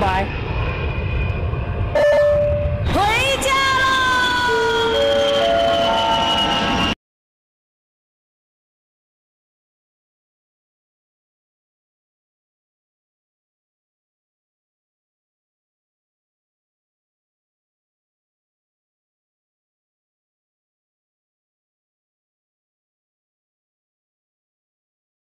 Bye-bye.